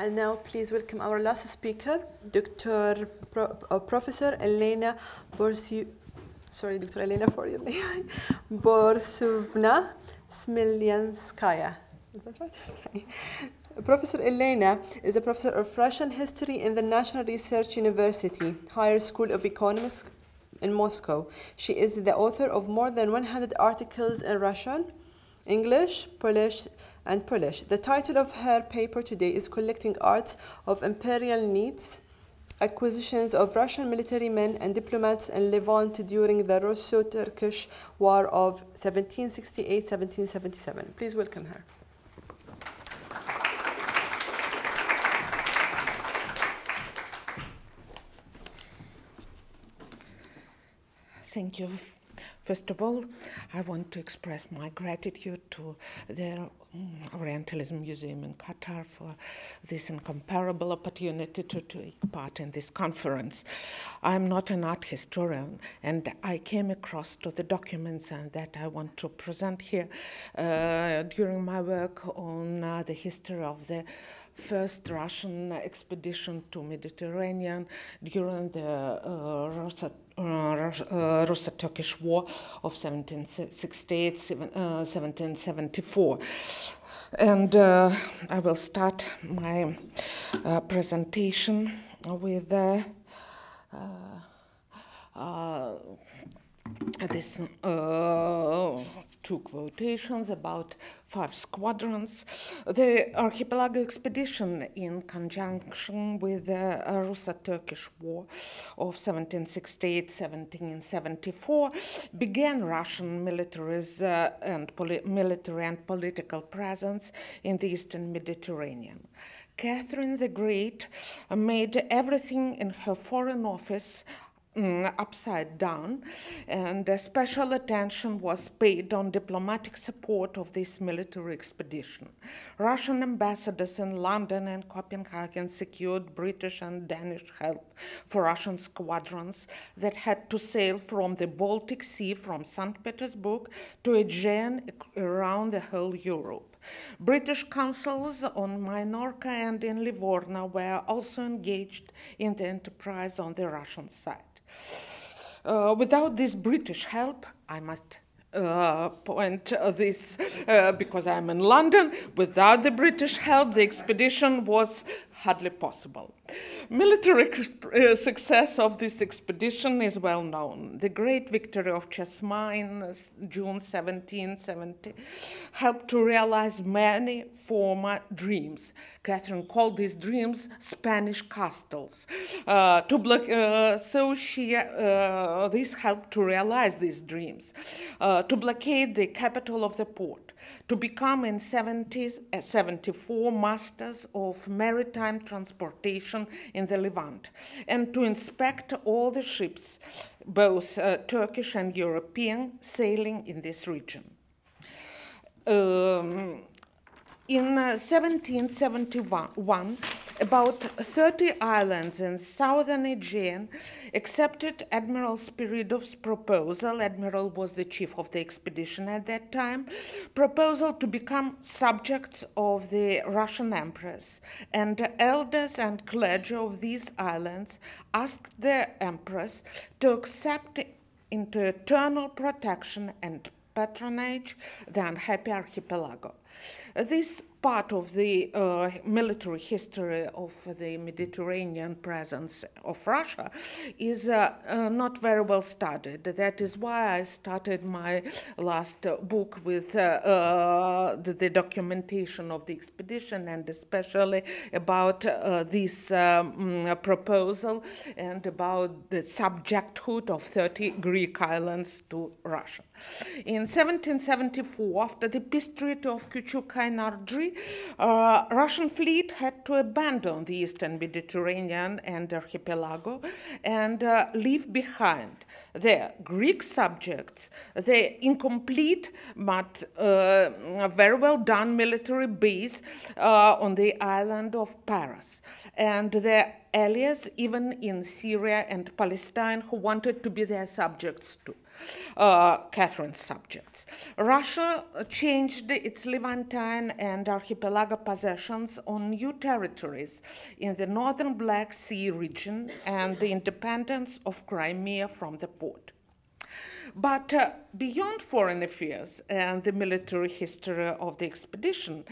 And now please welcome our last speaker, Dr. Pro, uh, Professor Elena Borsi, sorry, Dr. Elena for your name, Borsovna. Is that right? Okay. Professor Elena is a professor of Russian history in the National Research University, Higher School of Economics in Moscow. She is the author of more than 100 articles in Russian, English, Polish, and Polish. The title of her paper today is Collecting Arts of Imperial Needs, Acquisitions of Russian military men and diplomats in Levant during the Russo-Turkish War of 1768-1777. Please welcome her. Thank you. First of all, I want to express my gratitude to the mm, Orientalism Museum in Qatar for this incomparable opportunity to take part in this conference. I'm not an art historian, and I came across to the documents and that I want to present here uh, during my work on uh, the history of the first Russian expedition to Mediterranean during the uh, uh, Russo-Turkish War of 1768, 1774. And uh, I will start my uh, presentation with uh, uh, this two quotations about five squadrons. The archipelago expedition, in conjunction with the Russo-Turkish War of 1768-1774, began Russian militaries uh, and military and political presence in the eastern Mediterranean. Catherine the Great made everything in her foreign office Mm, upside down, and special attention was paid on diplomatic support of this military expedition. Russian ambassadors in London and Copenhagen secured British and Danish help for Russian squadrons that had to sail from the Baltic Sea from St. Petersburg to Aegean around the whole Europe. British consuls on Minorca and in Livorno were also engaged in the enterprise on the Russian side. Uh, without this British help, I must uh, point this uh, because I'm in London. Without the British help, the expedition was hardly possible. Military uh, success of this expedition is well known. The great victory of Chesma in June 1770 helped to realize many former dreams. Catherine called these dreams Spanish castles. Uh, to uh, so she, uh, this helped to realize these dreams, uh, to blockade the capital of the Porte, to become in 70s, uh, 74 masters of maritime transportation in the Levant, and to inspect all the ships, both uh, Turkish and European, sailing in this region. Um, in 1771, uh, about 30 islands in southern Aegean accepted Admiral Spiridov's proposal, Admiral was the chief of the expedition at that time, proposal to become subjects of the Russian Empress. And elders and clergy of these islands asked the Empress to accept into eternal protection and patronage the unhappy archipelago. This part of the uh, military history of the Mediterranean presence of Russia is uh, uh, not very well studied. That is why I started my last book with uh, uh, the, the, documentation of the expedition and especially about uh, this um, proposal and about the subjecthood of 30 Greek islands to Russia. In 1774, after the peace treaty of Kuchuk-Kainardji, uh, Russian fleet had to abandon the eastern Mediterranean and archipelago and uh, leave behind their Greek subjects, their incomplete but uh, very well done military base uh, on the island of Paros and their allies, even in Syria and Palestine, who wanted to be their subjects too. Uh, Catherine's subjects. Russia changed its Levantine and archipelago possessions on new territories in the northern Black Sea region and the independence of Crimea from the Porte. But uh, beyond foreign affairs and the military history of the expedition,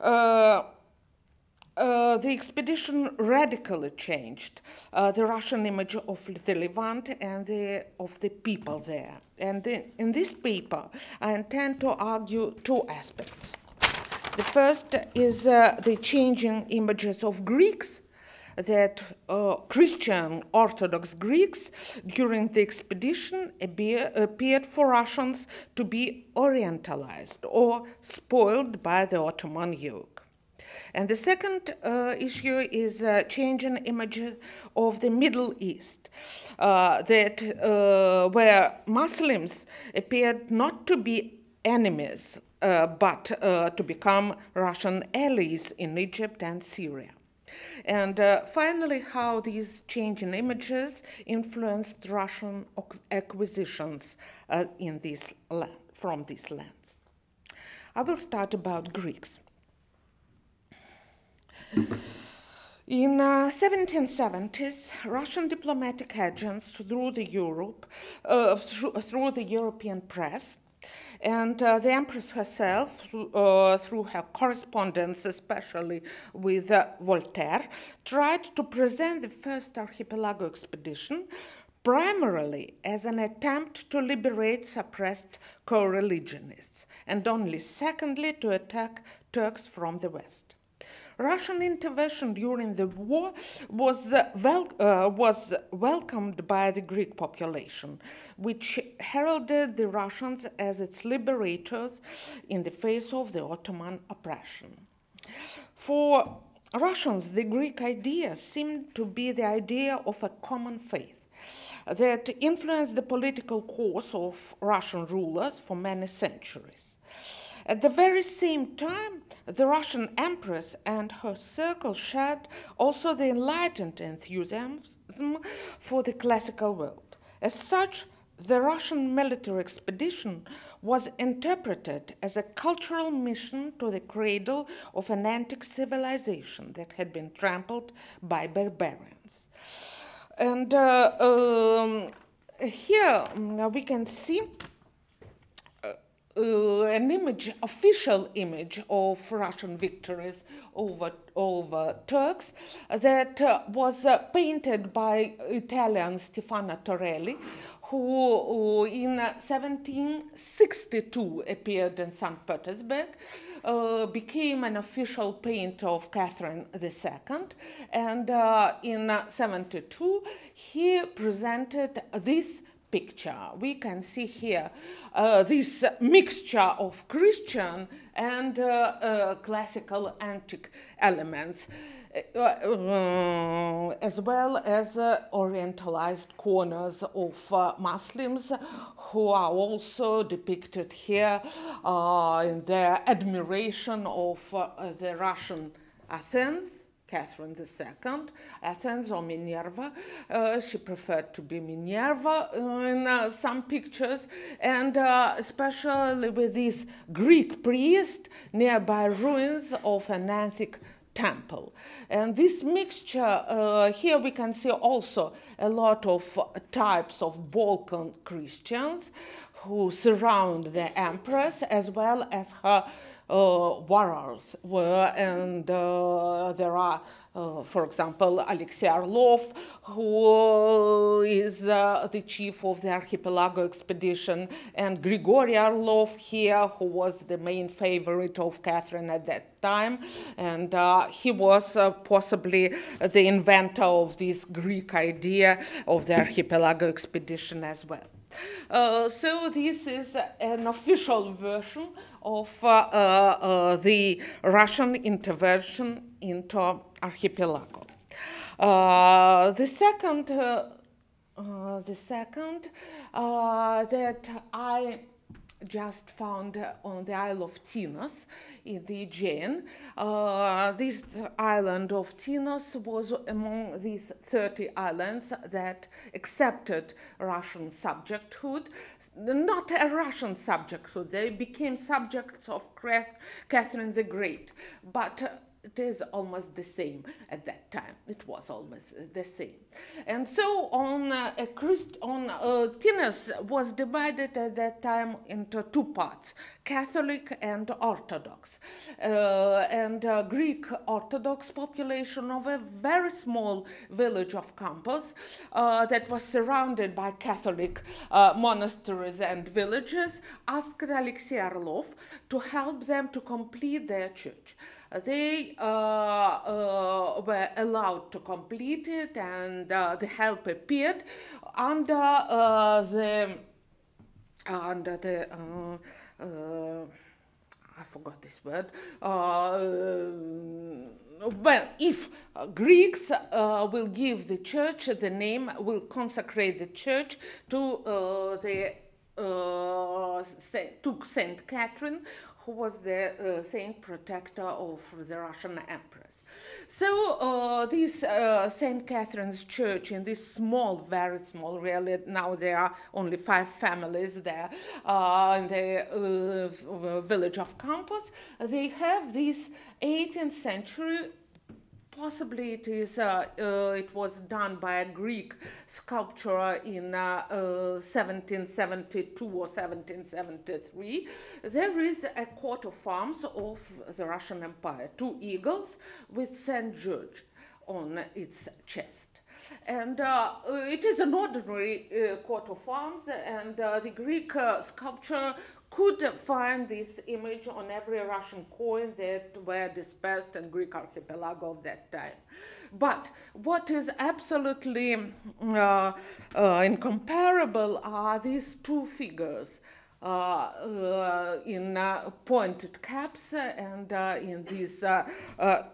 uh, uh, the expedition radically changed uh, the Russian image of the Levant and the, of the people there. And the, in this paper, I intend to argue two aspects. The first is uh, the changing images of Greeks that uh, Christian Orthodox Greeks during the expedition appeared for Russians to be orientalized or spoiled by the Ottoman yoke. And the second uh, issue is uh, changing image of the Middle East, uh, that uh, where Muslims appeared not to be enemies, uh, but to become Russian allies in Egypt and Syria. And finally, how these changing images influenced Russian acquisitions in this land, from these lands. I will start about Greeks. In uh, 1770s, Russian diplomatic agents through the Europe, uh, through, through, the European press, and uh, the Empress herself, uh, through her correspondence, especially with uh, Voltaire, tried to present the first archipelago expedition primarily as an attempt to liberate suppressed co religionists, and only secondly to attack Turks from the West. Russian intervention during the war was, uh, wel uh, was welcomed by the Greek population, which heralded the Russians as its liberators in the face of the Ottoman oppression. For Russians, the Greek idea seemed to be the idea of a common faith that influenced the political course of Russian rulers for many centuries. At the very same time, the Russian empress and her circle shared also the enlightened enthusiasm for the classical world. As such, the Russian military expedition was interpreted as a cultural mission to the cradle of an antique civilization that had been trampled by barbarians. And uh, um, here we can see uh, an image, official image of Russian victories over, over Turks that uh, was uh, painted by Italian Stefano Torelli, who, who in 1762 appeared in St. Petersburg. Uh, became an official painter of Catherine II, and uh, in 72 he presented this picture. We can see here uh, this mixture of Christian and uh, uh, classical antique elements. Uh, uh, as well as uh, orientalized corners of Muslims who are also depicted here in their admiration of the Russian Athena Catherine II, Athena or Minerva. Uh, she preferred to be Minerva in uh, some pictures, and uh, especially with this Greek priest nearby ruins of an antique temple. And this mixture, uh, here we can see also a lot of types of Balkan Christians who surround the empress as well as her uh, warriors were, and uh, there are uh, for example, Alexei Orlov, who is uh, the chief of the archipelago expedition, and Grigory Orlov here, who was the main favorite of Catherine at that time. And uh, he was uh, possibly the inventor of this Greek idea of the archipelago expedition as well. Uh, so this is an official version of uh, uh, the Russian intervention into archipelago. the second, the second that I just found uh, on the Isle of Tinos in the Aegean. Uh, this island of Tinos was among these 30 islands that accepted Russian subjecthood. Not a Russian subjecthood, they became subjects of Catherine the Great, but it is almost the same at that time. It was almost the same. And so on, uh, Christ, on uh, was divided at that time into two parts, Catholic and Orthodox. Uh, and uh, Greek Orthodox population of a very small village of Campos uh, that was surrounded by Catholic uh, monasteries and villages asked Alexei Orlov to help them to complete their church they uh, uh, were allowed to complete it and uh, the help appeared under the under the I forgot this word. Uh, well, if uh, Greeks uh, will give the church the name, will consecrate the church to the to Saint Catherine, who was the uh, saint protector of the Russian empress. So uh, this uh, St. Catherine's Church in this small, very small, really now there are only five families there uh, in the uh, village of Campos, they have this 18th century possibly it is uh, uh, it was done by a Greek sculptor in uh, 1772 uh, or 1773. There is a coat of arms of the Russian Empire, two eagles with Saint George on its chest. And uh, it is an ordinary uh, coat of arms, and the Greek sculptor could find this image on every Russian coin that were dispersed in Greek archipelago of that time. But what is absolutely uh, uh, incomparable are these two figures. Uh, uh in uh, pointed caps and uh, in these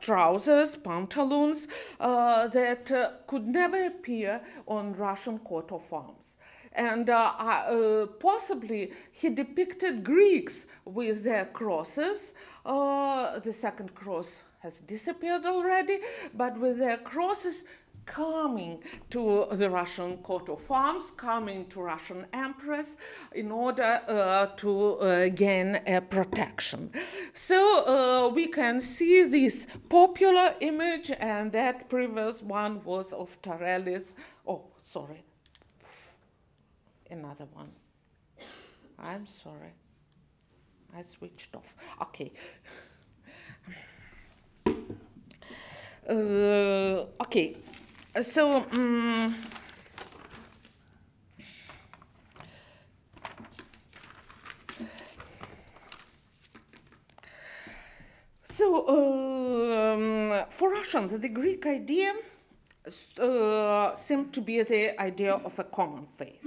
trousers, pantaloons, that could never appear on Russian coat of arms and uh, uh, possibly he depicted Greeks with their crosses. Uh, the second cross has disappeared already, but with their crosses coming to the Russian coat of arms, coming to Russian empress in order uh, to uh, gain a protection. So we can see this popular image, and that previous one was of Torelli's, Oh, sorry, another one. I'm sorry. I switched off. Okay. Uh, okay. So, um, so um, for Russians, the Greek idea uh, seemed to be the idea of a common faith.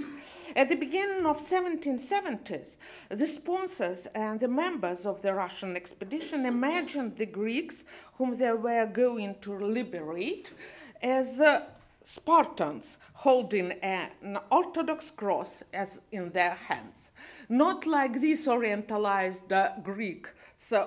At the beginning of 1770s, the sponsors and the members of the Russian expedition imagined the Greeks whom they were going to liberate as uh, Spartans holding an Orthodox cross as in their hands, not like these Orientalized uh, Greek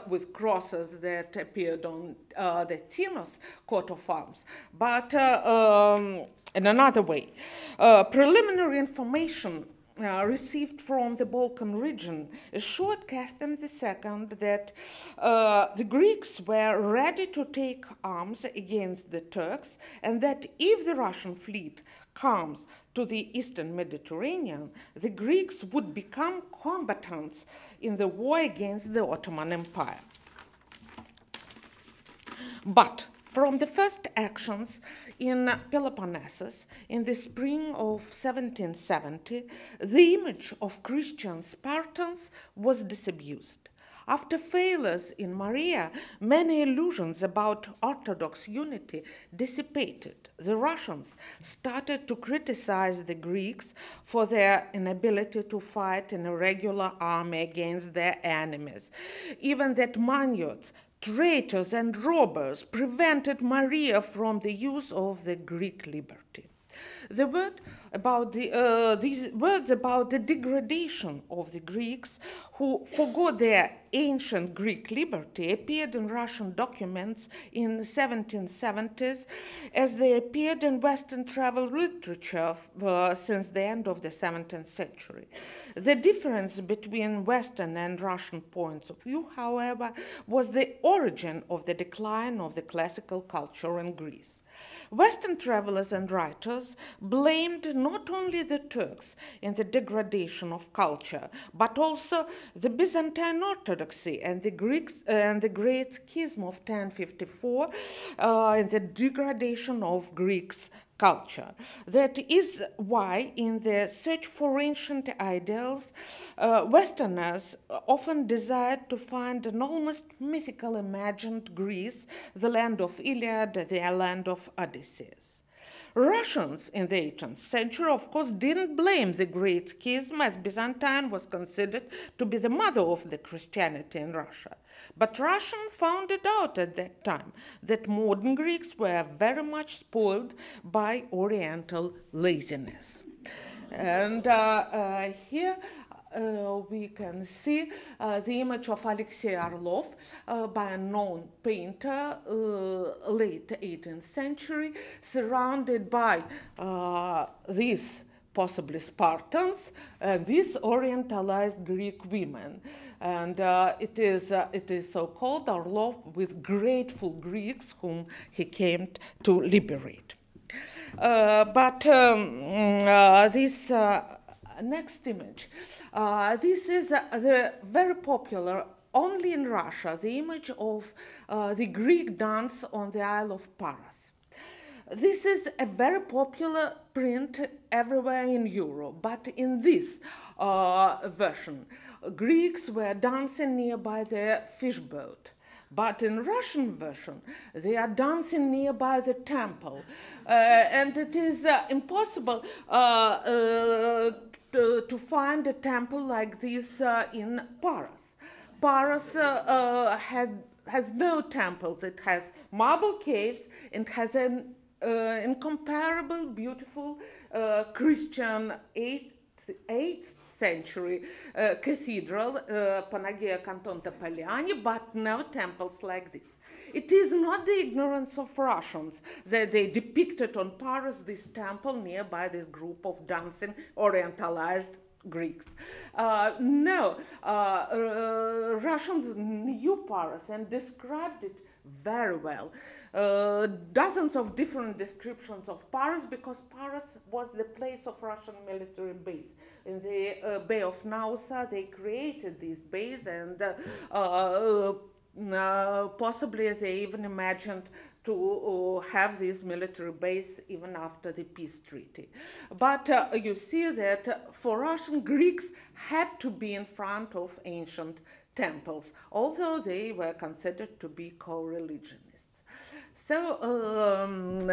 with crosses that appeared on uh, the Tinos coat of arms, but uh, um, in another way. Uh, preliminary information uh, received from the Balkan region assured Catherine II that uh, the Greeks were ready to take arms against the Turks and that if the Russian fleet comes to the eastern Mediterranean, the Greeks would become combatants in the war against the Ottoman Empire. But from the first actions in Peloponnesus in the spring of 1770, the image of Christian Spartans was disabused. After failures in Morea, many illusions about Orthodox unity dissipated. The Russians started to criticize the Greeks for their inability to fight in a regular army against their enemies. Even that Maniots, traitors, and robbers prevented Morea from the use of the Greek liberty. The word about the, uh, these words about the degradation of the Greeks who forgot their ancient Greek liberty appeared in Russian documents in the 1770s as they appeared in Western travel literature uh, since the end of the 17th century. The difference between Western and Russian points of view, however, was the origin of the decline of the classical culture in Greece. Western travelers and writers blamed not only the Turks in the degradation of culture, but also the Byzantine Orthodoxy and the Greeks uh, and the Great Schism of 1054 uh, in the degradation of Greeks culture. That is why, in the search for ancient ideals, uh, Westerners often desired to find an almost mythical imagined Greece, the land of Iliad, the land of Odysseus. Russians in the 18th century, of course, didn't blame the Great Schism as Byzantine was considered to be the mother of the Christianity in Russia. But Russians found it out at that time that modern Greeks were very much spoiled by Oriental laziness. And uh, uh, here we can see uh, the image of Alexei Orlov uh, by a known painter, uh, late 18th century, surrounded by uh, these possibly Spartans and these orientalized Greek women. And uh, it, is, it is so called Orlov with grateful Greeks whom he came to liberate. but um, this next image uh, this is uh, the very popular, only in Russia, the image of uh, the Greek dance on the Isle of Paros. This is a very popular print everywhere in Europe, but in this uh, version, Greeks were dancing nearby the fish boat. But in Russian version, they are dancing nearby the temple, uh, and it is uh, impossible to, to find a temple like this uh, in Paros. Paros uh, uh, had, has no temples. It has marble caves and has an uh, incomparable, beautiful uh, Christian 8th, 8th century uh, cathedral, Panagia Ekatontapyliani, but no temples like this. It is not the ignorance of Russians that they depicted on Paros this temple nearby this group of dancing orientalized Greeks. Uh, no, uh, uh, Russians knew Paros and described it very well. Uh, dozens of different descriptions of Paros because Paros was the place of Russian military base. In the uh, Bay of Naousa, they created this base and uh, possibly they even imagined to uh, have this military base even after the peace treaty. But uh, you see that for Russian Greeks had to be in front of ancient temples, although they were considered to be co-religionists. So um,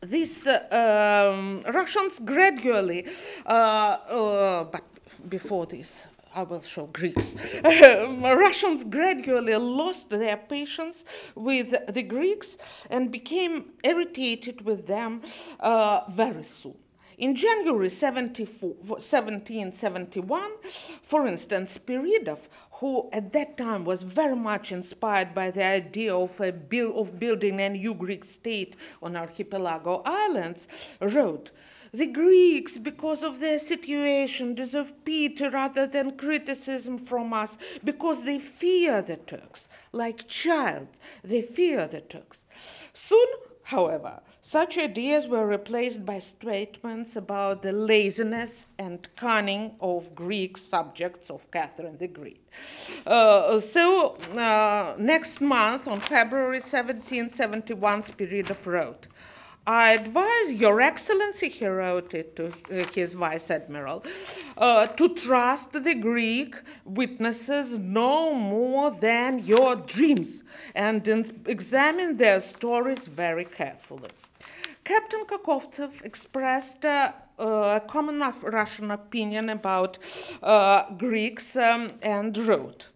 these uh, um, Russians gradually, uh, but before this, I will show Greeks. Russians gradually lost their patience with the Greeks and became irritated with them uh, very soon. In January 1771, for instance, Spiridov, who at that time was very much inspired by the idea of, a build, of building a new Greek state on archipelago islands, wrote, the Greeks, because of their situation, deserve pity rather than criticism from us because they fear the Turks. Like child, they fear the Turks. Soon, however, such ideas were replaced by statements about the laziness and cunning of Greek subjects of Catherine the Great. Uh, so, uh, next month, on February 1771, Spiridov wrote, I advise Your Excellency, he wrote it to his Vice Admiral, uh, to trust the Greek witnesses no more than your dreams and examine their stories very carefully. Captain Kakovtsev expressed uh, a common Russian opinion about uh, Greeks um, and wrote,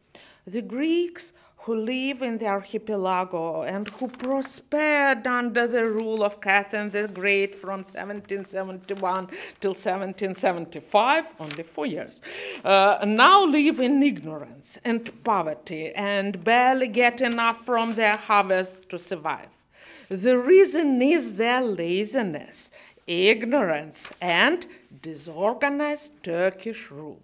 The Greeks who live in the archipelago and who prospered under the rule of Catherine the Great from 1771 till 1775, only four years, uh, now live in ignorance and poverty and barely get enough from their harvest to survive. The reason is their laziness, ignorance, and disorganized Turkish rule.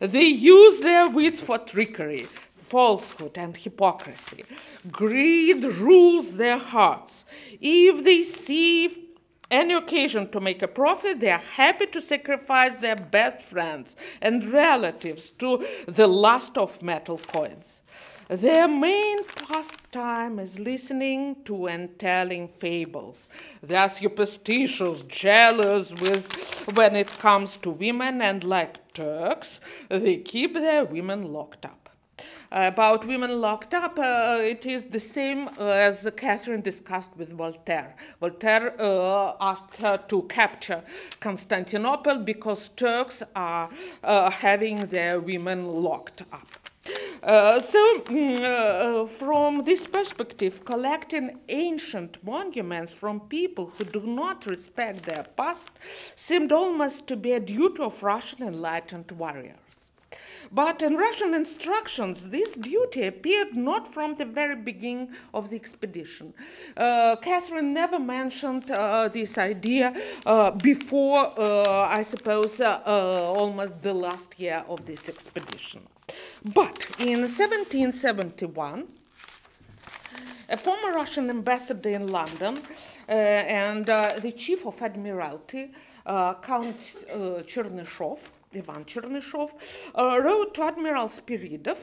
They use their wits for trickery, falsehood and hypocrisy. Greed rules their hearts. If they see any occasion to make a profit, they are happy to sacrifice their best friends and relatives to the lust of metal coins. Their main pastime is listening to and telling fables. They are superstitious, jealous with when it comes to women, and like Turks, they keep their women locked up about women locked up, uh, it is the same uh, as Catherine discussed with Voltaire. Voltaire uh, asked her to capture Constantinople because Turks are uh, having their women locked up. Uh, so, mm, uh, from this perspective, collecting ancient monuments from people who do not respect their past seemed almost to be a duty of Russian enlightened warriors. But in Russian instructions, this duty appeared not from the very beginning of the expedition. Uh, Catherine never mentioned uh, this idea uh, before, uh, I suppose, uh, uh, almost the last year of this expedition. But in 1771, a former Russian ambassador in London and the chief of Admiralty, Э, Count Chernyshov, Ivan Chernyshov, wrote to Admiral Spiridov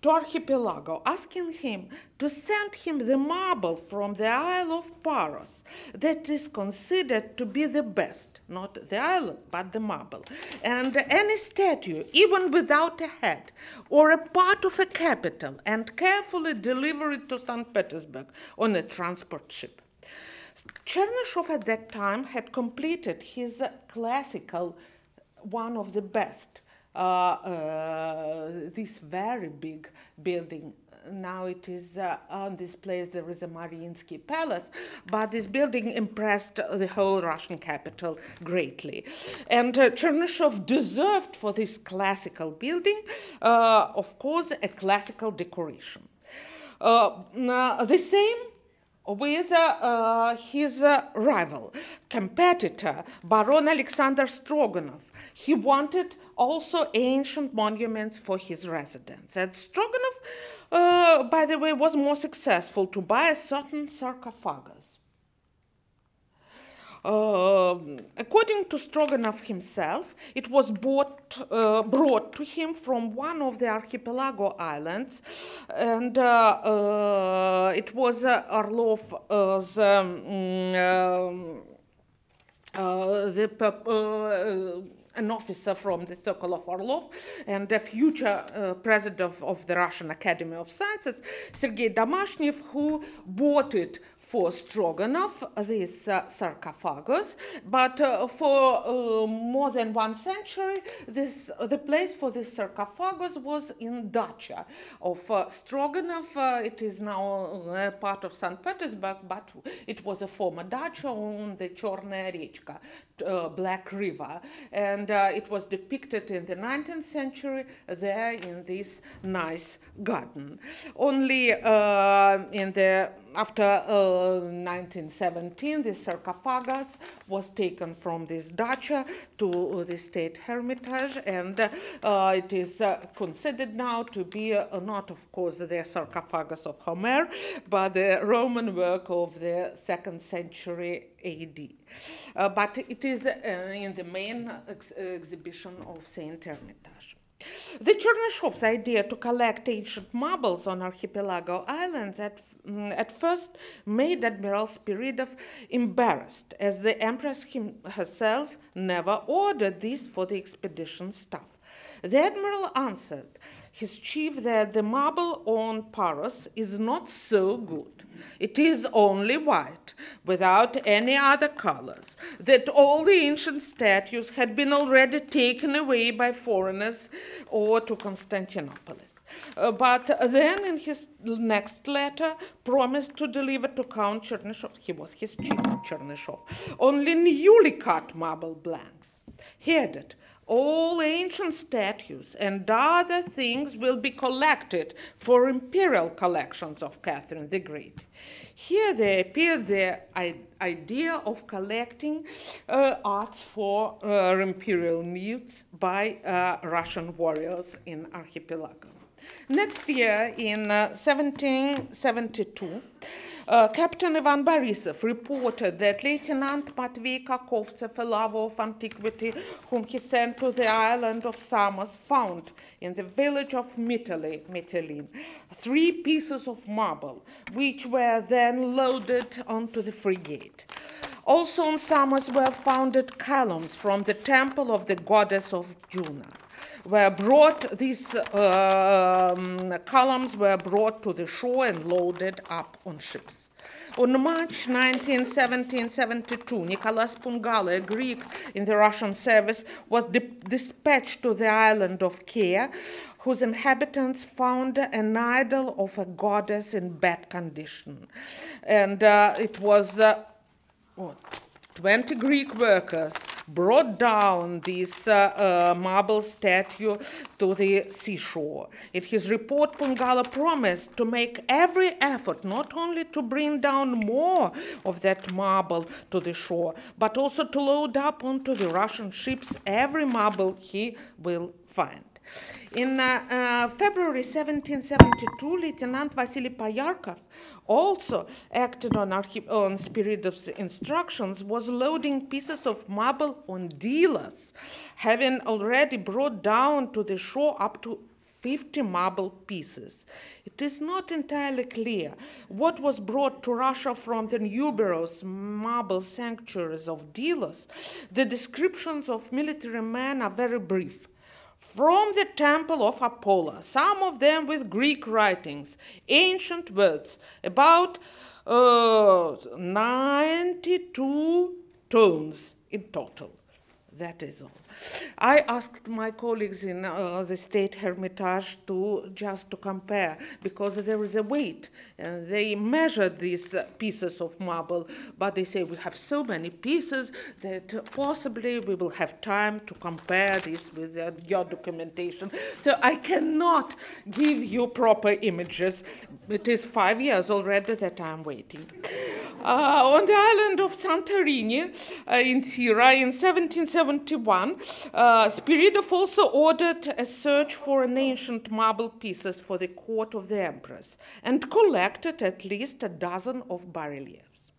to Archipelago, asking him to send him the marble from the Isle of Paros that is considered to be the best, not the island, but the marble, and any statue, even without a head, or a part of a capital, and carefully deliver it to St. Petersburg on a transport ship. Chernyshov at that time had completed his classical one of the best. Uh, uh, this very big building now it is uh, on this place there is a Mariinsky Palace, but this building impressed the whole Russian capital greatly. And uh, Chernyshov deserved for this classical building, uh, of course, a classical decoration. Uh, the same with uh, uh, his uh, rival, competitor, Baron Alexander Stroganov. He wanted also ancient monuments for his residence. And Stroganov, uh, by the way, was more successful to buy a certain sarcophagus. Uh, according to Stroganov himself, it was bought, uh, brought to him from one of the archipelago islands, and uh, uh it was uh, Orlov's um, um, the an officer from the circle of Orlov and the future uh, president of, of, the Russian Academy of Sciences, Sergei Domashnev, who bought it for Stroganov, this uh, sarcophagus, but uh, for uh, more than one century, this, the place for this sarcophagus was in Dacha of uh, Stroganov. Uh, it is now part of St. Petersburg, but it was a former dacha on the Chornaya Rechka, uh, Black River, and it was depicted in the 19th century there in this nice garden. Only in the after 1917, this sarcophagus was taken from this dacha to the state hermitage, and uh, it is uh, considered now to be uh, not, of course, the sarcophagus of Homer, but the Roman work of the second century AD. Uh, but it is uh, in the main ex exhibition of Saint Hermitage. The Chernyshov's idea to collect ancient marbles on archipelago islands at Mm, at first made Admiral Spiridov embarrassed, as the Empress him, herself never ordered this for the expedition staff. The Admiral answered his chief that the marble on Paros is not so good. It is only white, without any other colors, that all the ancient statues had been already taken away by foreigners or to Constantinople. Uh, but then, in his next letter, promised to deliver to Count Chernyshov, he was his chief Chernyshov, only newly cut marble blanks. He added, all ancient statues and other things will be collected for imperial collections of Catherine the Great. Here there appeared the idea of collecting uh, arts for uh, imperial needs by uh, Russian warriors in archipelago. Next year, in 1772, uh, uh, Captain Ivan Borisov reported that Lieutenant Matvey Kakovtsev, a lover of antiquity, whom he sent to the island of Samos, found in the village of Mitalin three pieces of marble, which were then loaded onto the frigate. Also on Samos were founded columns from the temple of the goddess of Juno were brought, these uh, um, columns were brought to the shore and loaded up on ships. On March 19, 1772, Nicholas Pungala, a Greek in the Russian service, was dispatched to the island of Kea, whose inhabitants found an idol of a goddess in bad condition. And uh, it was uh, what, 20 Greek workers brought down this uh, uh, marble statue to the seashore. In his report, Pungala promised to make every effort not only to bring down more of that marble to the shore, but also to load up onto the Russian ships every marble he will find. In uh, uh, February 1772, Lieutenant Vasily Poyarkov also acted on, on Spiridov's instructions, was loading pieces of marble on Delos, having already brought down to the shore up to 50 marble pieces. It is not entirely clear what was brought to Russia from the numerous marble sanctuaries of Delos. The descriptions of military men are very brief from the temple of Apollo, some of them with Greek writings, ancient words, about uh, 92 tones in total. That is all. I asked my colleagues in uh, the State Hermitage to just to compare because there is a weight. And they measured these pieces of marble, but they say we have so many pieces that possibly we will have time to compare this with uh, your documentation. So I cannot give you proper images. It is five years already that I'm waiting. Uh, on the island of Santorini uh, in Thira in 1771, uh, Spiridov also ordered a search for an ancient marble pieces for the court of the empress and collected at least a dozen of bas-reliefs.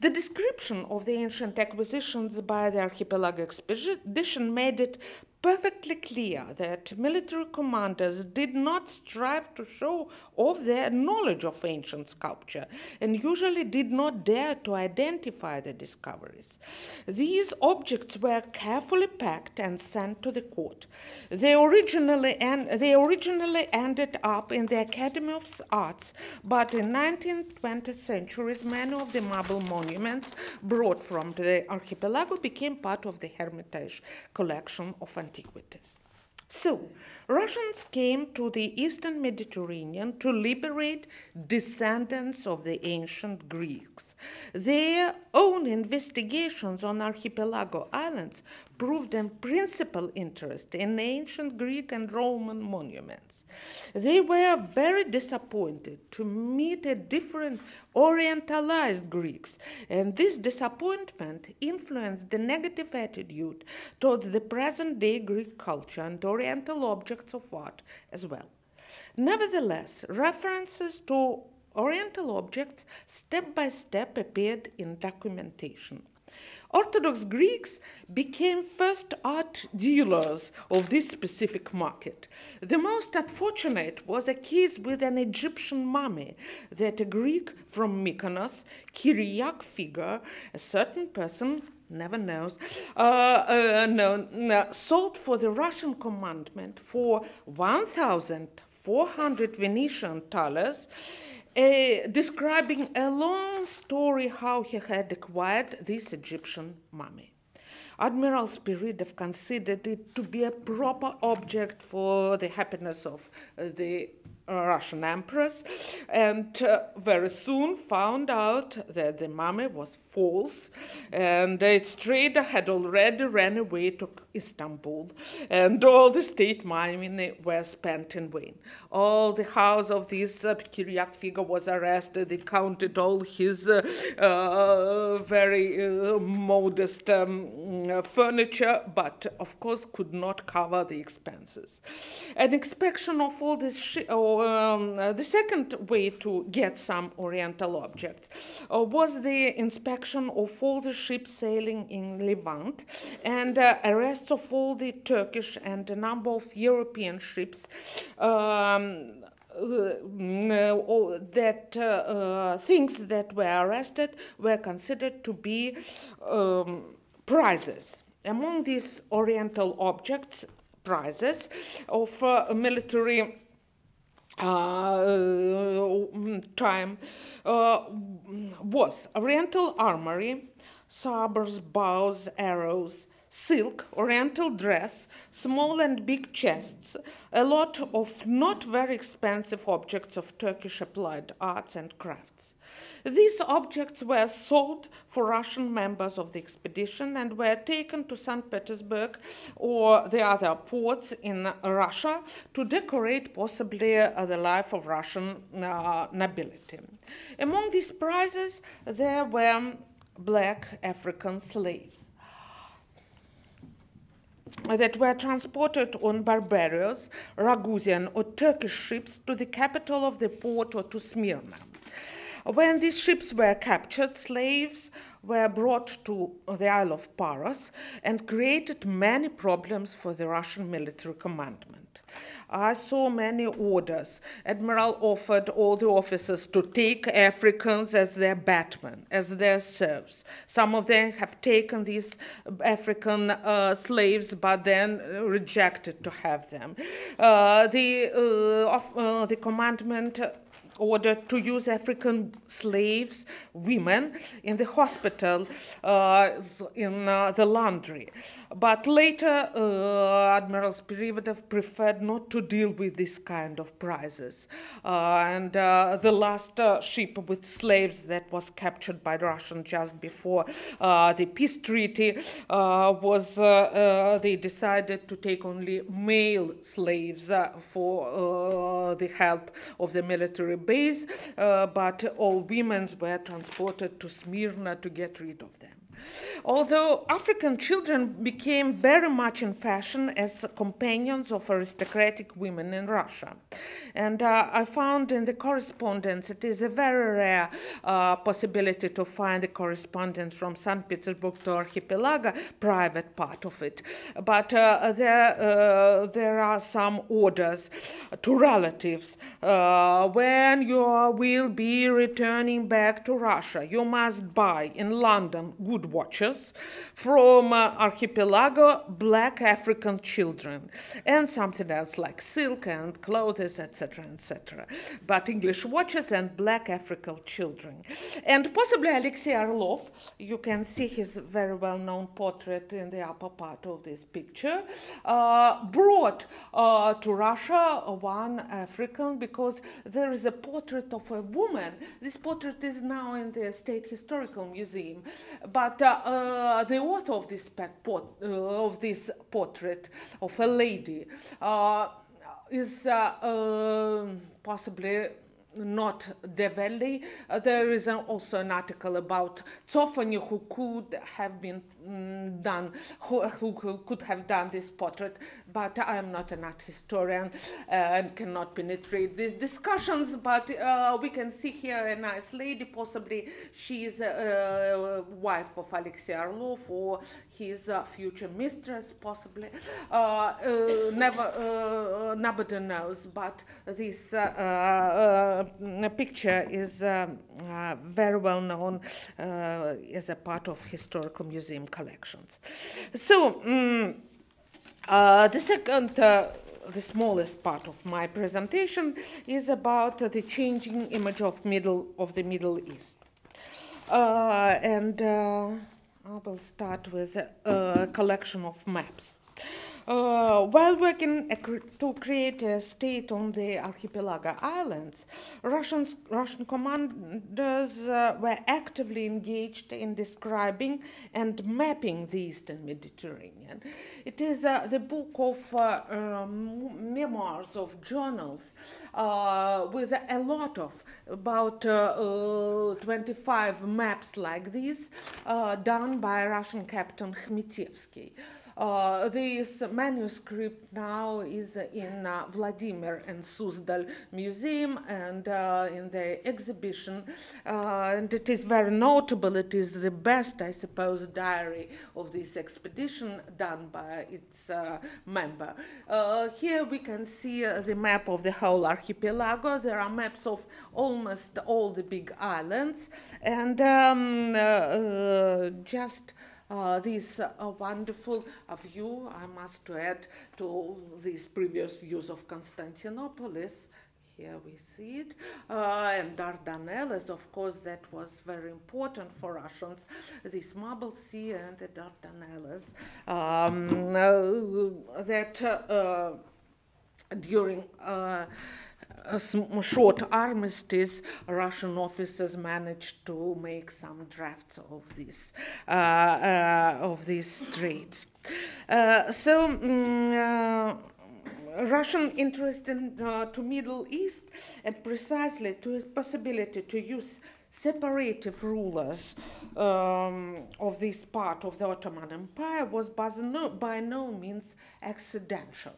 The description of the ancient acquisitions by the archipelago expedition made it perfectly clear that military commanders did not strive to show off their knowledge of ancient sculpture and usually did not dare to identify the discoveries. These objects were carefully packed and sent to the court. They originally, en- they originally ended up in the Academy of Arts, but in 19th, 20th centuries, many of the marble monuments brought from the archipelago became part of the Hermitage collection of antiquities antiquities. So, Russians came to the eastern Mediterranean to liberate descendants of the ancient Greeks. Their own investigations on archipelago islands proved a principal interest in ancient Greek and Roman monuments. They were very disappointed to meet a different Orientalized Greeks, and this disappointment influenced the negative attitude towards the present day Greek culture and Oriental objects of art as well. Nevertheless, references to Oriental objects step by step appeared in documentation. Orthodox Greeks became first art dealers of this specific market. The most unfortunate was a case with an Egyptian mummy that a Greek from Mykonos, Kyriak figure, a certain person never knows, uh, uh, no, no, sold for the Russian commandment for 1,400 Venetian thalers uh, describing a long story how he had acquired this Egyptian mummy. Admiral Spiridov considered it to be a proper object for the happiness of uh, the Russian empress, and uh, very soon found out that the mummy was false, and its trader had already ran away to Istanbul, and all the state money were spent in vain. All the house of this uh, figure was arrested. They counted all his uh, uh, very uh, modest um, furniture, but of course could not cover the expenses. An inspection of all this. Um, uh, the second way to get some Oriental objects uh, was the inspection of all the ships sailing in Levant and uh, arrests of all the Turkish and a number of European ships. Um, uh, that uh, uh, things that were arrested were considered to be um, prizes. Among these Oriental objects, prizes of uh, military time was Oriental armory, sabers, bows, arrows, silk, oriental dress, small and big chests, a lot of not very expensive objects of Turkish applied arts and crafts. These objects were sold for Russian members of the expedition and were taken to St. Petersburg or the other ports in Russia to decorate possibly uh, the life of Russian uh, nobility. Among these prizes, there were black African slaves that were transported on barbarous, Ragusian, or Turkish ships to the capital of the port or to Smyrna. When these ships were captured, slaves were brought to the Isle of Paros and created many problems for the Russian military commandment. I saw many orders. Admiral offered all the officers to take Africans as their batmen, as their serfs. Some of them have taken these African uh, slaves, but then rejected to have them. Uh, the, uh, of, uh, the commandment ordered to use African slaves, women, in the hospital, uh, in uh, the laundry. But later, uh, Admiral Spiridov preferred not to deal with this kind of prizes. Uh, and the last ship with slaves that was captured by the Russian just before the peace treaty was, they decided to take only male slaves for the help of the military base, uh, but all women were transported to Smyrna to get rid of them. Although African children became very much in fashion as companions of aristocratic women in Russia. And uh, I found in the correspondence it is a very rare uh, possibility to find the correspondence from St. Petersburg to Archipelago, private part of it. But uh, there, uh, there are some orders to relatives. Uh, when you will be returning back to Russia, you must buy in London good watches from uh, archipelago black African children and something else like silk and clothes, etc., etc. But English watches and black African children. And possibly Alexei Orlov, you can see his very well known portrait in the upper part of this picture, uh, brought uh, to Russia one African because there is a portrait of a woman. This portrait is now in the State Historical Museum. But uh, uh, the author of this, port, uh, of this portrait of a lady is um, possibly not Torelli. Uh, there is an, also an article about Zoffany who could have been done, who, who, could have done this portrait, but I am not an art historian uh, and cannot penetrate these discussions. But uh, we can see here a nice lady, possibly she is a, a wife of Alexei Orlov or his uh, future mistress, possibly. Uh, uh, never, nobody knows, but this picture is um, very well known as a part of historical museum collections. So, um, the second the smallest part of my presentation is about uh, the changing image of middle of the Middle East. Uh, and uh, I will start with a collection of maps. Uh, while working to create a state on the archipelago islands, Russian, Russian commanders uh, were actively engaged in describing and mapping the Eastern Mediterranean. It is uh, the book of uh, um, memoirs of journals uh, with a lot of about uh, 25 maps like this done by Russian Captain Khmetevsky. This manuscript now is in uh, Vladimir and Suzdal Museum and uh, in the exhibition. Uh, and it is very notable. It is the best, I suppose, diary of this expedition done by its uh, member. Uh, here we can see the map of the whole archipelago. There are maps of almost all the big islands. And um, just this uh, wonderful uh, view, I must add to these previous views of Constantinopolis. Here we see it. Uh, and Dardanelles, of course, that was very important for Russians, this Marble Sea and the Dardanelles, um, uh, that during a short armistice, Russian officers managed to make some drafts of this uh, uh, of these straits. Uh, so. Um, Russian interest in uh, to Middle East and precisely to its possibility to use separative rulers um, of this part of the Ottoman Empire was by no, by no means accidental.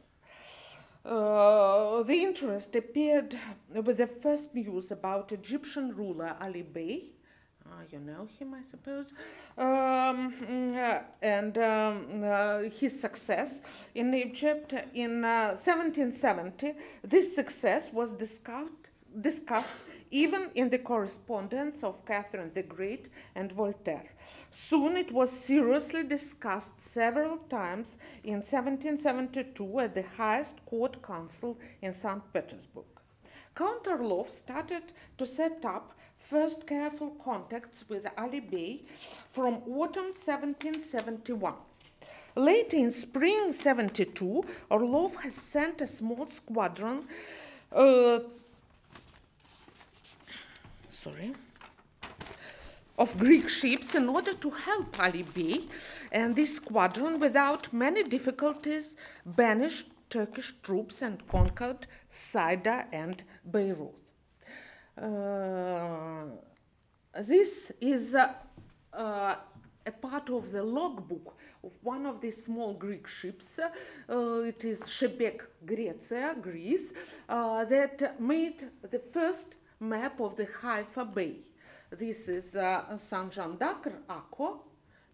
Uh, the interest appeared with the first news about Egyptian ruler Ali Bey. Uh, you know him, I suppose, um, uh, and um, uh, his success in Egypt in 1770. Uh, this success was discussed, discussed even in the correspondence of Catherine the Great and Voltaire. Soon it was seriously discussed several times in 1772 at the highest court council in St. Petersburg. Count Orlov started to set up first careful contacts with Ali Bey from autumn 1771. Late in spring 72, Orlov has sent a small squadron uh, sorry, of Greek ships in order to help Ali Bey, and this squadron, without many difficulties, banished Turkish troops and conquered Saida and Beirut. Uh, this is uh, uh, a part of the logbook of one of these small Greek ships. Uh, it is Shebek Grecia, Greece, uh, that made the first map of the Haifa Bay. This is uh, San Jean d'Acre, Akko,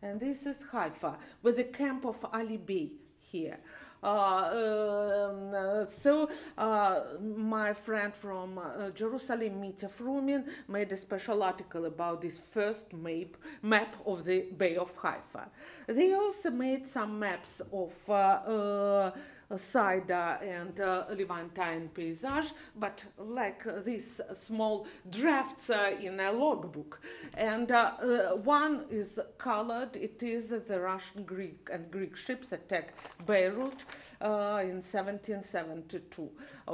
and this is Haifa, with the camp of Ali Bey here. Uh, um, uh, so uh, my friend from uh, Jerusalem, Mitya Frumin, made a special article about this first map, map of the Bay of Haifa. They also made some maps of uh, uh, Saida and uh, Levantine paysage, but like uh, these small drafts uh, in a logbook. And uh, uh, one is colored, it is the Russian Greek and Greek ships attack Beirut uh, in 1772.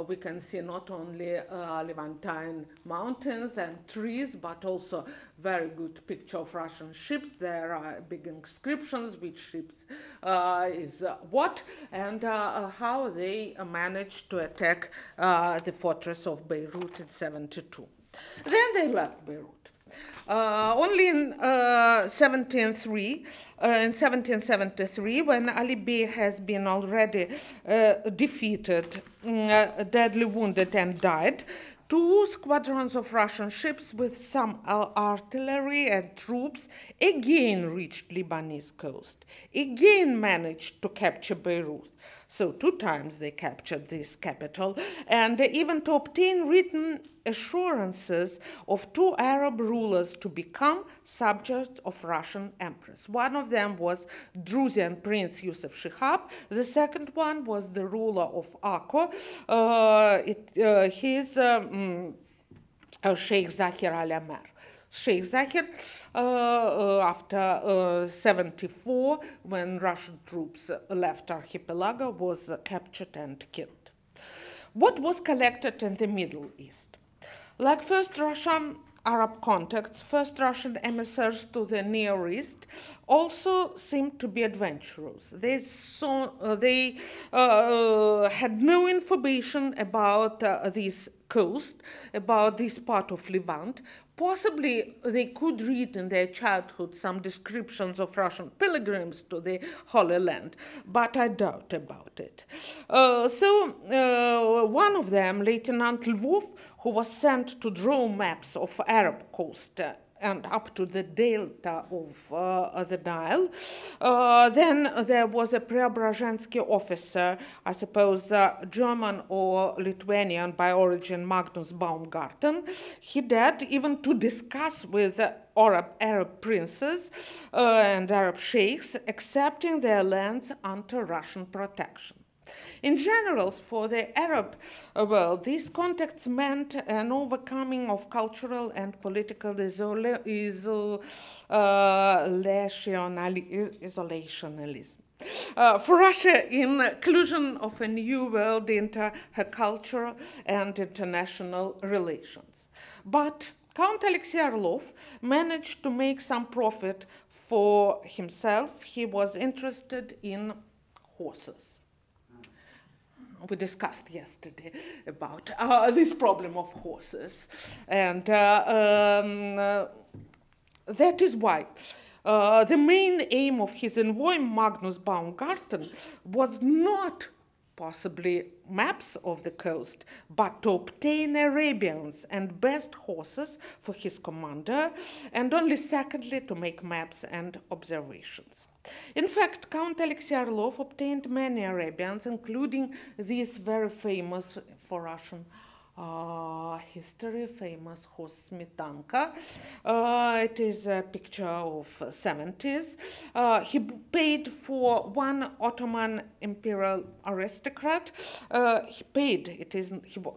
we can see not only Levantine mountains and trees, but also very good picture of Russian ships. There are big inscriptions, which ships is what, and how they managed to attack uh, the fortress of Beirut in 72. Then they left Beirut. Uh, only in uh, 1703, uh, in 1773, when Ali Bey has been already uh, defeated, uh, deadly wounded, and died, two squadrons of Russian ships with some artillery and troops again reached Lebanese coast, again managed to capture Beirut. So two times they captured this capital, and even to obtain written assurances of two Arab rulers to become subjects of Russian empress. One of them was Drusian Prince Yusuf Shihab. The second one was the ruler of Akko. Uh, it, uh, his um, uh, Sheikh Zahir al-Amer. Sheikh uh, uh, after uh, 74 when Russian troops left archipelago was captured and killed. What was collected in the Middle East? Like first Russian Arab contacts, first Russian emissaries to the Near East also seemed to be adventurous. They, saw, uh, they uh, had no information about uh, this coast, about this part of Levant, Possibly they could read in their childhood some descriptions of Russian pilgrims to the Holy Land, but I doubt about it. Uh, so uh, one of them, Lieutenant Lvov, who was sent to draw maps of Arab coast and up to the delta of uh, the Nile. Uh, then there was a Preobrazhensky officer, I suppose uh, German or Lithuanian by origin, Magnus Baumgarten. He dared even to discuss with Arab, Arab princes uh, and Arab sheikhs accepting their lands under Russian protection. In general, for the Arab world, these contacts meant an overcoming of cultural and political uh, isolationism. Uh, for Russia, inclusion of a new world into her culture and international relations. But Count Alexei Orlov managed to make some profit for himself. He was interested in horses we discussed yesterday about uh, this problem of horses. And uh, um, uh, that is why uh, the main aim of his envoy, Magnus Baumgarten, was not possibly maps of the coast, but to obtain Arabians and best horses for his commander, and only secondly to make maps and observations. In fact, Count Alexei Orlov obtained many Arabians, including these very famous for Russian history, famous horse Smetanka. Uh, it is a picture of 70s. Uh, he paid for one Ottoman imperial aristocrat. Uh, he paid, it is,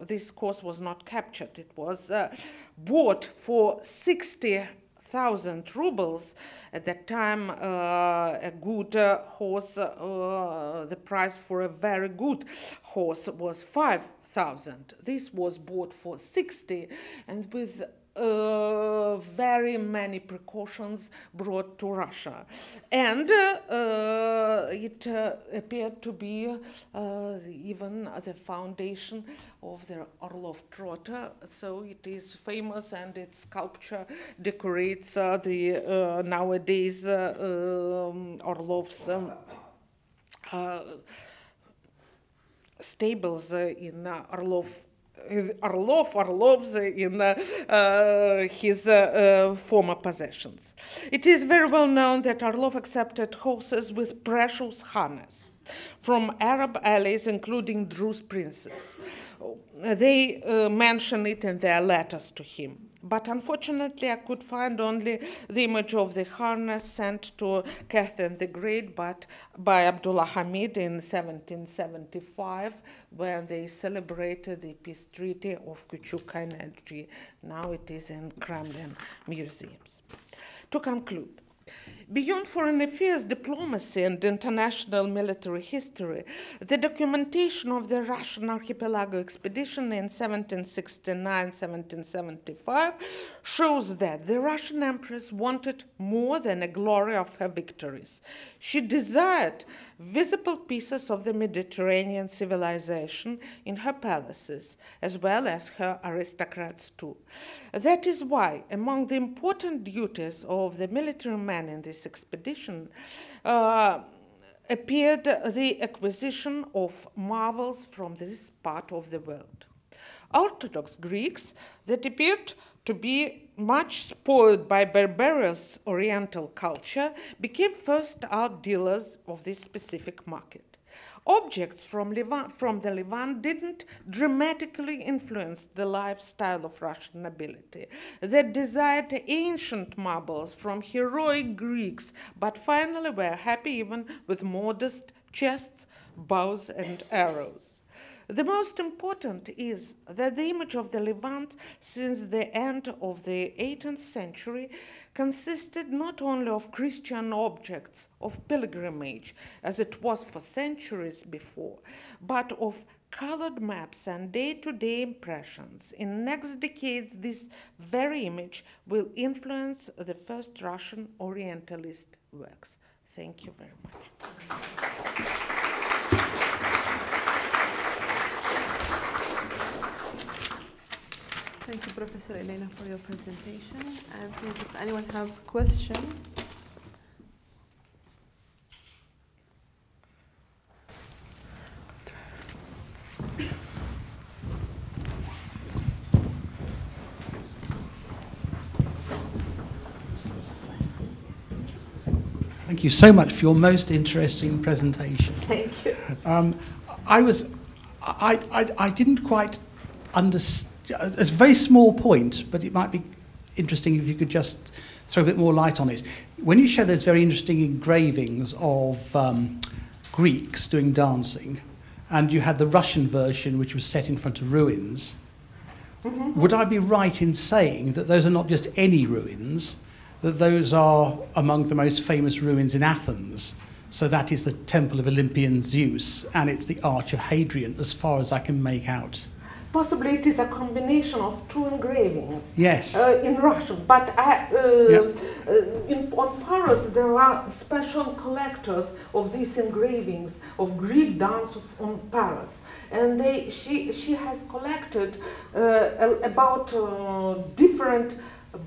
this horse was not captured. It was uh, bought for 60 thousand rubles. At that time, uh, a good uh, horse, uh, the price for a very good horse was five thousand. This was bought for 60 and with uh, very many precautions brought to Russia. And uh, it uh, appeared to be uh, even the foundation of the Orlov Trotter. So it is famous and its sculpture decorates uh, the uh, nowadays um, Orlov's. Um, stables in Orlov Orlov, Orlov's in uh, uh, his uh, former possessions. It is very well known that Orlov accepted horses with precious harness from Arab allies, including Druze princes. They uh, mention it in their letters to him. But unfortunately, I could find only the image of the harness sent to Catherine the Great but by Abdullah Hamid in 1775 when they celebrated the peace treaty of Kuchuk-Kainarji. Now it is in Kremlin museums. To conclude, Beyond foreign affairs, diplomacy, and international military history, the documentation of the Russian archipelago expedition in 1769-1775 shows that the Russian empress wanted more than a glory of her victories. She desired visible pieces of the Mediterranean civilization in her palaces, as well as her aristocrats too. That is why, among the important duties of the military man in this expedition, uh, appeared the acquisition of marvels from this part of the world. Orthodox Greeks that appeared to be much spoiled by barbarous Oriental culture, became first art dealers of this specific market. Objects from, Levant, from the Levant didn't dramatically influence the lifestyle of Russian nobility. They desired ancient marbles from heroic Greeks, but finally were happy even with modest chests, bows, and arrows. The most important is that the image of the Levant since the end of the 18th century consisted not only of Christian objects of pilgrimage, as it was for centuries before, but of colored maps and day-to-day impressions. In next decades, this very image will influence the first Russian Orientalist works. Thank you very much. Thank you, Professor Elena, for your presentation. And please, if anyone have a question. Thank you so much for your most interesting presentation. Thank you. Um, I was, I, I, I didn't quite understand. It's a very small point, but it might be interesting if you could just throw a bit more light on it. When you show those very interesting engravings of um, Greeks doing dancing, and you had the Russian version, which was set in front of ruins, would I be right in saying that those are not just any ruins, that those are among the most famous ruins in Athens? So that is the Temple of Olympian Zeus, and it's the Arch of Hadrian, as far as I can make out. Possibly it is a combination of two engravings. Yes. Uh, in Russian, but I, uh, Yep. uh, in, on Paris there are special collectors of these engravings of Greek dance of, on Paris, and they she she has collected uh, about uh, different,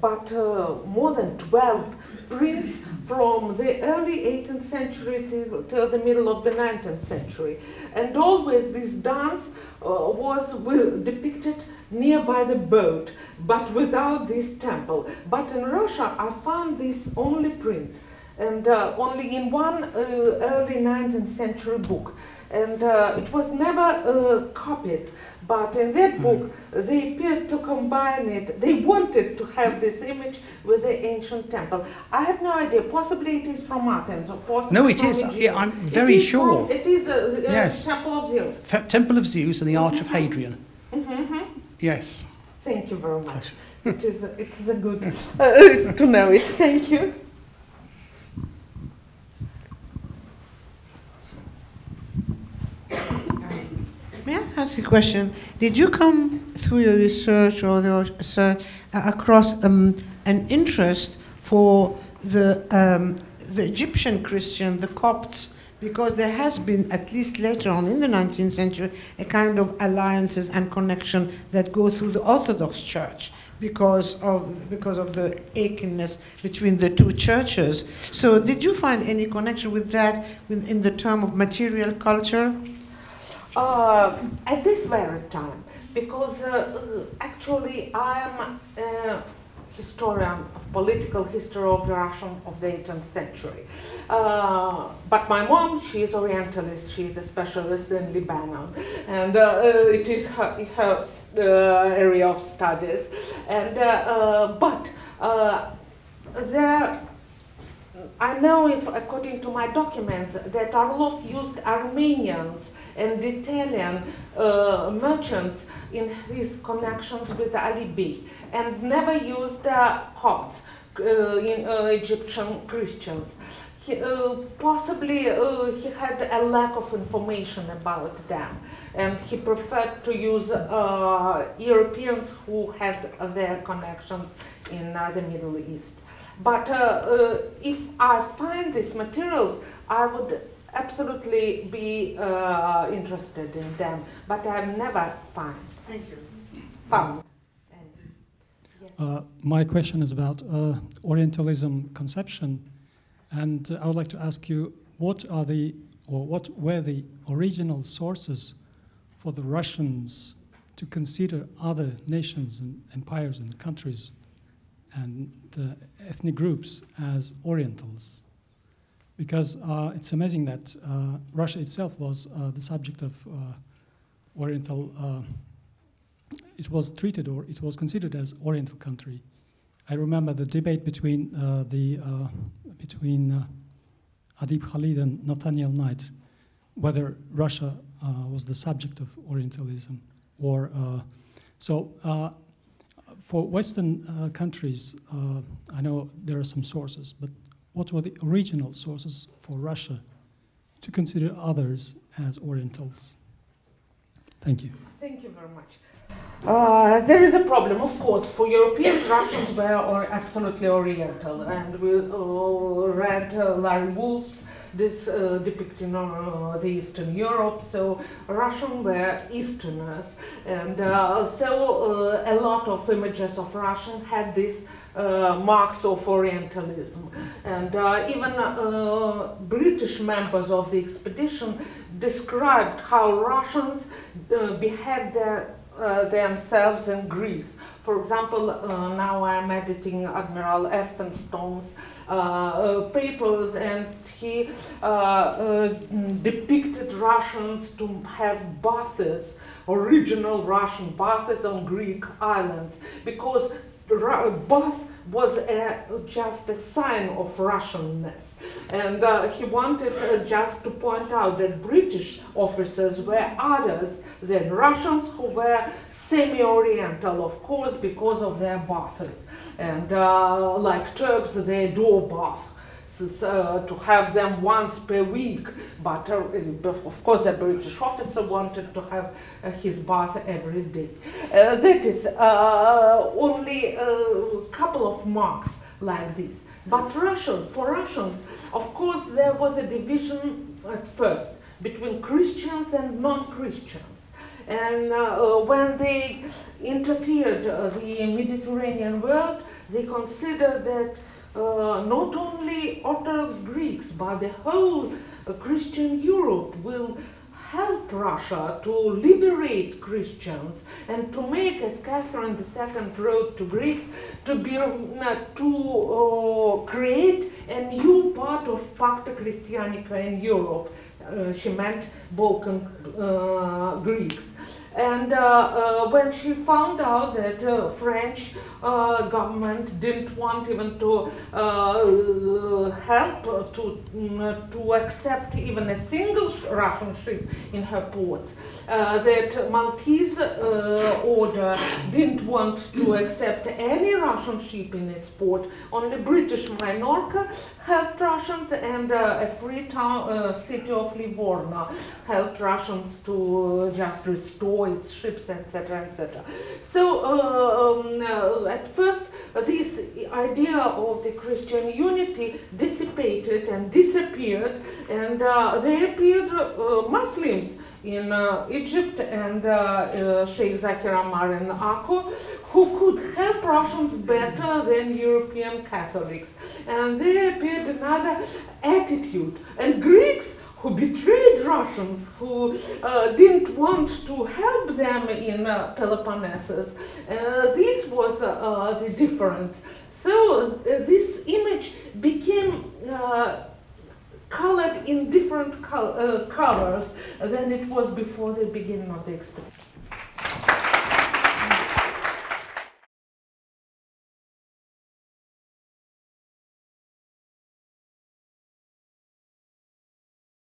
but uh, more than twelve prints from the early 18th century till, till the middle of the 19th century, and always this dance uh, was wi- depicted nearby the boat, but without this temple. But in Russia, I found this only print, and uh, only in one uh, early 19th century book. And uh, it was never uh, copied, but in that book they appeared to combine it. They wanted to have this image with the ancient temple. I have no idea. Possibly it is from Athens or possibly No, it is. Egypt. Yeah, I'm very is sure. From, it is a, a Yes. temple of Zeus. Fe- Temple of Zeus and the Arch of Hadrian. Mhm. Yes. Thank you very much. It is a, it is a good uh, to know it. Thank you. May I ask a question? Did you come through your research or your research uh, across um, an interest for the, um, the Egyptian Christian, the Copts? Because there has been, at least later on in the 19th century, a kind of alliances and connection that go through the Orthodox Church because of, because of the achiness between the two churches. So, did you find any connection with that in the term of material culture? Uh, at this very time, because uh, actually I am a historian of political history of the Russian of the 18th century. Uh, but my mom, she is Orientalist, she is a specialist in Lebanon, and uh, uh, it is her, her uh, area of studies. And but there I know, if according to my documents, that Orlov used Armenians and Italian uh, merchants in his connections with Ali Bey, and never used uh, Copts, uh, in, uh, Egyptian Christians. He, uh, possibly he had a lack of information about them, and he preferred to use Europeans who had their connections in the Middle East. But if I find these materials, I would absolutely be uh, interested in them. But I've never found. Thank you. Found. Yes. Uh, my question is about uh, Orientalism conception, and uh, I would like to ask you what are the or what were the original sources for the Russians to consider other nations and empires and countries and uh, ethnic groups as Orientals? Because uh, it's amazing that uh, Russia itself was uh, the subject of uh, Oriental. Uh, it was treated or it was considered as Oriental country. I remember the debate between uh, the between Adeeb Khalid and Nathaniel Knight, whether Russia was the subject of Orientalism or so. For Western countries, I know there are some sources, but what were the original sources for Russia to consider others as Orientals? Thank you. Thank you very much. Uh, there is a problem, of course, for Europeans, Russians were or absolutely Oriental, and we uh, read uh, Larry Wolff's this uh, depicting uh, the Eastern Europe. So Russian were Easterners, and uh, so uh, a lot of images of Russians had this uh, marks of Orientalism. And uh, even uh, British members of the expedition described how Russians uh, behaved their, uh, themselves in Greece. For example, uh, now I'm editing Admiral Elphinstone's papers, and he depicted Russians to have baths original Russian baths on Greek islands because bath was a, just a sign of Russianness. And uh, he wanted uh, just to point out that British officers were others than Russians who were semi-oriental, of course, because of their baths. And uh, like Turks, they do bath uh, to have them once per week, but uh, of course a British officer wanted to have uh, his bath every day. Uh, that is uh, only a couple of marks like this. But Russian, for Russians, of course there was a division at first between Christians and non-Christians. And when they interfered the Mediterranean world, they considered that uh, not only Orthodox Greeks, but the whole uh, Christian Europe will help Russia to liberate Christians and to make, as Catherine II wrote to Greeks, to, be, uh, to uh, create a new part of Pacta Christianica in Europe. Uh, she meant Balkan uh, Greeks. And uh, uh, when she found out that uh, French government didn't want even to help to, mm, to accept even a single Russian ship in her ports, that Maltese order didn't want to accept any Russian ship in its port, only British Minorca helped Russians and uh, a free town, uh, city of Livorno helped Russians to just restore ships, etc., etc. So uh, um, uh, at first, this idea of the Christian unity dissipated and disappeared, and uh, there appeared uh, Muslims in uh, Egypt and uh, Sheikh Zakir Ammar in Akko, who could help Russians better than European Catholics. And they appeared another attitude. And Greeks who betrayed Russians, who uh, didn't want to help them in uh, Peloponnesus. Uh, this was the difference. So this image became colored in different col uh, colors than it was before the beginning of the expedition.